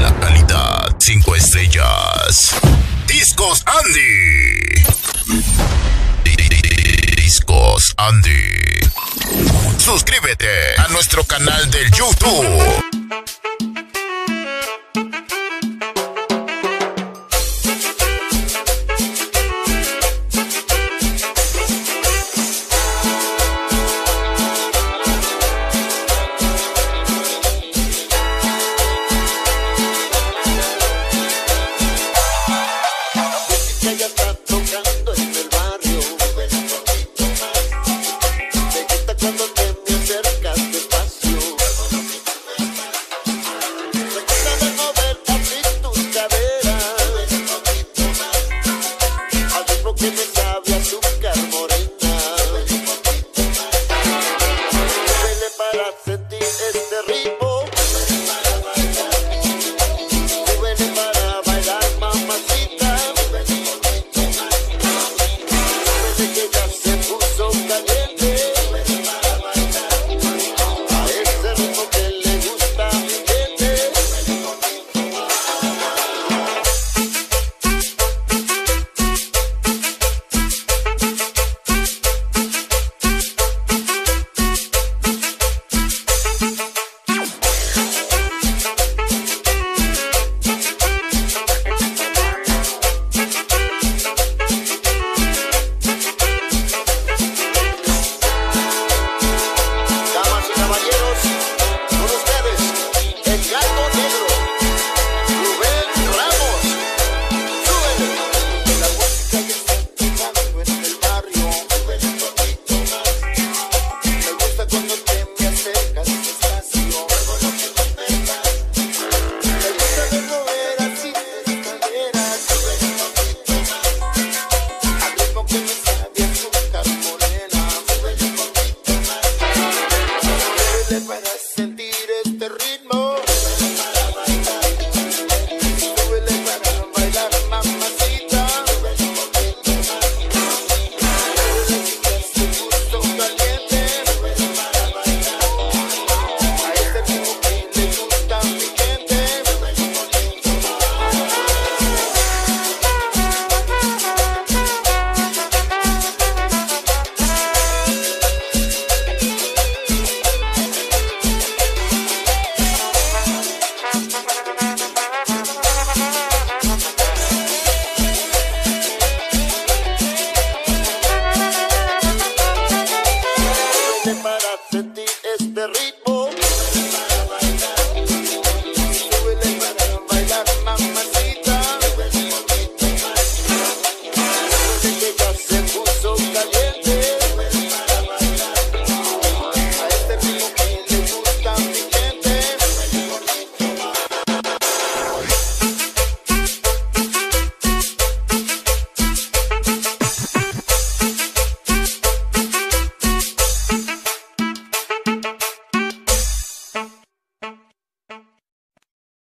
La calidad 5 estrellas. Discos Andy. Discos Andy. Suscríbete a nuestro canal del YouTube. que